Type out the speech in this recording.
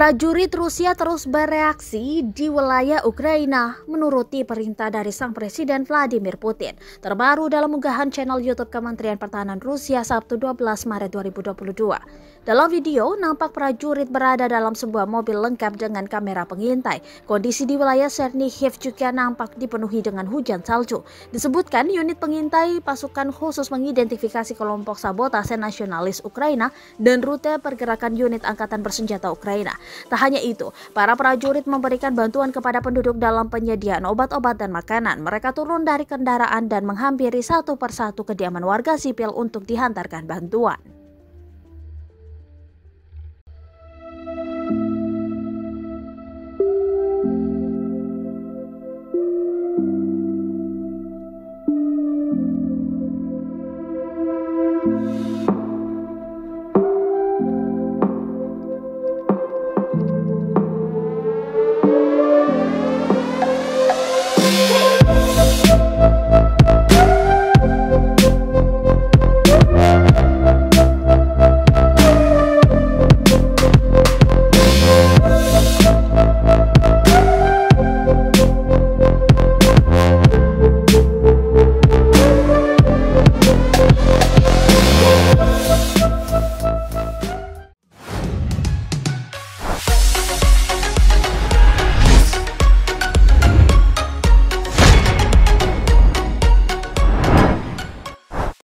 Prajurit Rusia terus bereaksi di wilayah Ukraina menuruti perintah dari sang presiden Vladimir Putin. Terbaru dalam unggahan channel YouTube Kementerian Pertahanan Rusia Sabtu 12 Maret 2022. Dalam video, nampak prajurit berada dalam sebuah mobil lengkap dengan kamera pengintai. Kondisi di wilayah Chernihiv juga nampak dipenuhi dengan hujan salju. Disebutkan unit pengintai pasukan khusus mengidentifikasi kelompok sabotase nasionalis Ukraina dan rute pergerakan unit angkatan bersenjata Ukraina. Tak hanya itu, para prajurit memberikan bantuan kepada penduduk dalam penyediaan obat-obat dan makanan. Mereka turun dari kendaraan dan menghampiri satu persatu kediaman warga sipil untuk dihantarkan bantuan.